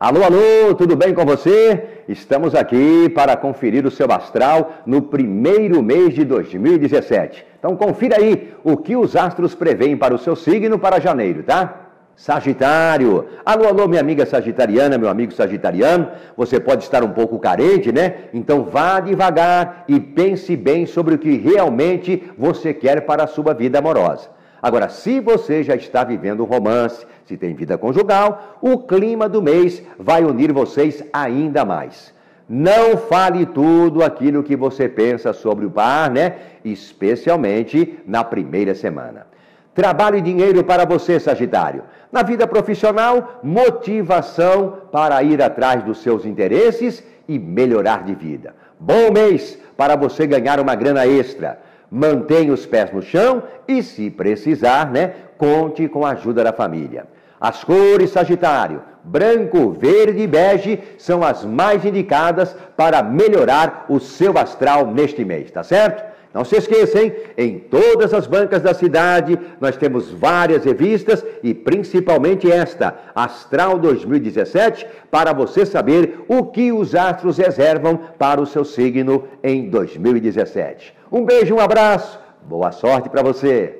Alô, alô, tudo bem com você? Estamos aqui para conferir o seu astral no primeiro mês de 2017. Então confira aí o que os astros preveem para o seu signo para janeiro, tá? Sagitário. Alô, alô, minha amiga sagitariana, meu amigo sagitariano. Você pode estar um pouco carente, né? Então vá devagar e pense bem sobre o que realmente você quer para a sua vida amorosa. Agora, se você já está vivendo um romance, se tem vida conjugal, o clima do mês vai unir vocês ainda mais. Não fale tudo aquilo que você pensa sobre o par, né? Especialmente na primeira semana. Trabalho e dinheiro para você, Sagitário. Na vida profissional, motivação para ir atrás dos seus interesses e melhorar de vida. Bom mês para você ganhar uma grana extra mantenha os pés no chão e, se precisar, né, conte com a ajuda da família. As cores Sagitário, branco, verde e bege são as mais indicadas para melhorar o seu astral neste mês, tá certo? Não se esqueça, hein? Em todas as bancas da cidade, nós temos várias revistas e principalmente esta, Astral 2017, para você saber o que os astros reservam para o seu signo em 2017. Um beijo, um abraço, boa sorte para você!